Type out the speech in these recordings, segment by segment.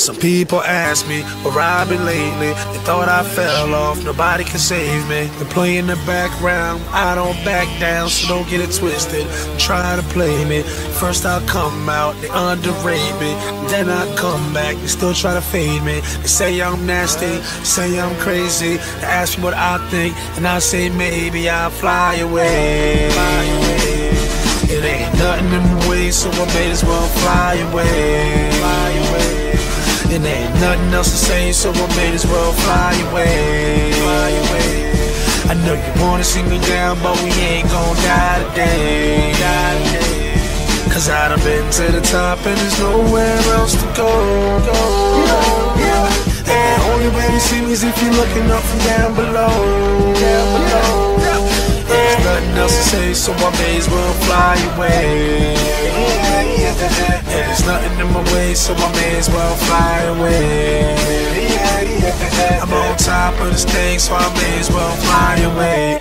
Some people ask me where I've been lately. They thought I fell off, nobody can save me. They play in the background, I don't back down, so don't get it twisted. Try to play me. First I'll come out, they underrate me. Then I come back, they still try to fade me. They say I'm nasty, say I'm crazy. They ask me what I think, and I say maybe I'll fly away. Fly away. It ain't nothing in the way, so I may as well fly away. And ain't nothing else to say, so I may as well fly away. Fly away. I know you wanna see me down, but we ain't gon' die today. Die. Cause I done been to the top and there's nowhere else to go. go, go. And the only way to see me is if you're looking up from down below. Down below. There's nothing else to say, so I may as well fly away. In my way, so I may as well fly away. I'm on top of this thing, so I may as well fly away.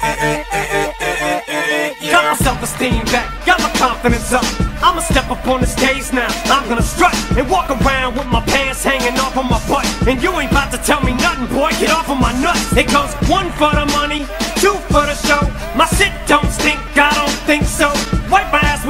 Got my self-esteem back, got my confidence up. I'ma step up on the stage now. I'm gonna strut and walk around with my pants hanging off of my butt. And you ain't about to tell me nothing, boy. Get off of my nuts. It goes one for the money, two for the show.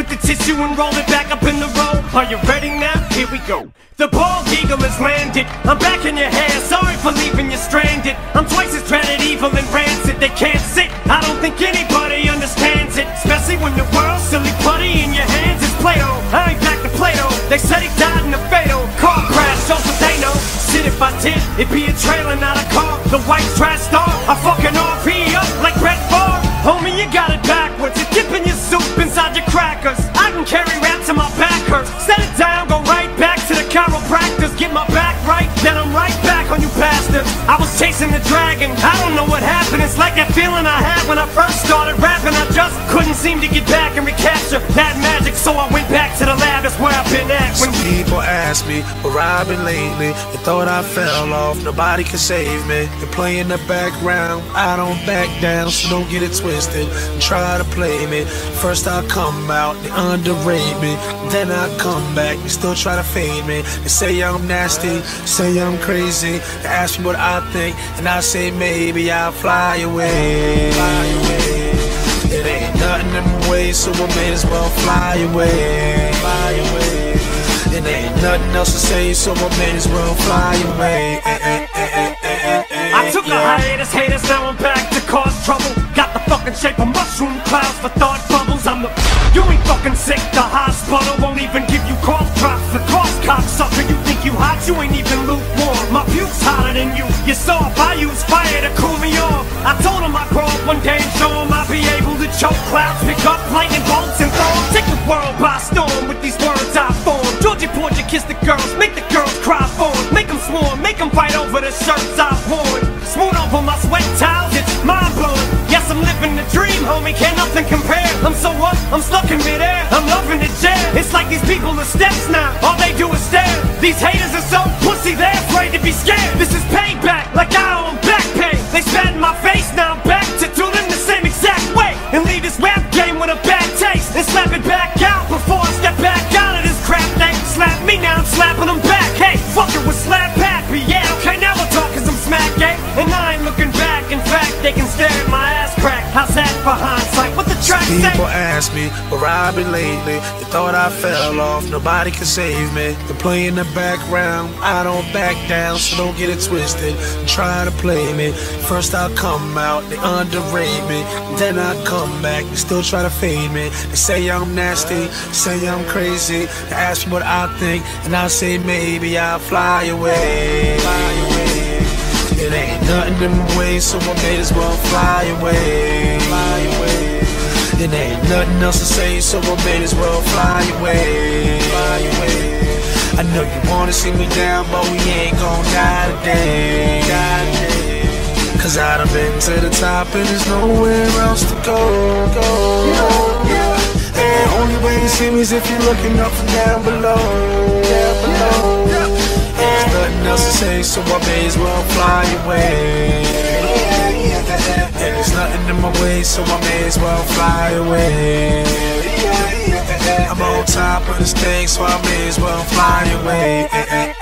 The tissue and roll it back up in the row. Are you ready now? Here we go. The bald eagle has landed. I'm back in your hair. Sorry for leaving you stranded. I'm twice as dreaded, evil and rancid. They can't sit. I don't think anybody understands it. Especially when the world's silly putty in your hands is Play-Doh. I ain't back to Play-Doh. They said he was chasing the dragon. I don't know what happened. It's like that feeling I had when I first started rapping. I just couldn't seem to get back and recapture that magic. So I went back to the lab. That's where I've people ask me I've been lately. They thought I fell off, nobody can save me. They play in the background, I don't back down, so don't get it twisted. Try to play me. First I come out, they underrate me. Then I come back, they still try to fade me. They say I'm nasty, say I'm crazy. They ask me what I think, and I say maybe I'll fly away. Fly away. It ain't nothing in my way, so I may as well fly away. Nothing else to say, so I may as well fly away. I took a hiatus, haters, now I'm back to cause trouble. Got the fucking shape of mushroom clouds for thought bubbles. I'm the. You ain't fucking sick, the hospital won't even give you cough drops. The cross cocksucker, you think you hot, you ain't even lukewarm. My puke's hotter than you. You saw if I use fire to cool me off. I told him I'd grow up one day and show him I'd be able to choke clouds, shirts I've worn. Smooth over my sweat towels, it's mind blowing. Yes, I'm living the dream, homie, can't nothing compare. I'm so what? I'm stuck in midair. I'm loving it, jam. It's like these people are steps now. All they do is stare. These haters are so pussy, they're afraid to be scared. How's that for hindsight? What the track say? People ask me where I've been lately. They thought I fell off, nobody can save me. They play in the background, I don't back down, so don't get it twisted. Try to play me. First I'll come out, they underrate me. Then I come back, they still try to fade me. They say I'm nasty, say I'm crazy. They ask me what I think, and I say maybe I'll fly away. Fly away. It ain't nothing in my way, so I may as well fly away. Fly away. It ain't nothing else to say, so I may as well fly away. Fly away. I know you wanna see me down, but we ain't gon' die today. Die today. Cause I done been to the top and there's nowhere else to go. go, go. And the only way you see me is if you're looking up from. Down below. Else so I may as well fly away. And there's nothing in my way, so I may as well fly away. I'm on top of this thing, so I may as well fly away.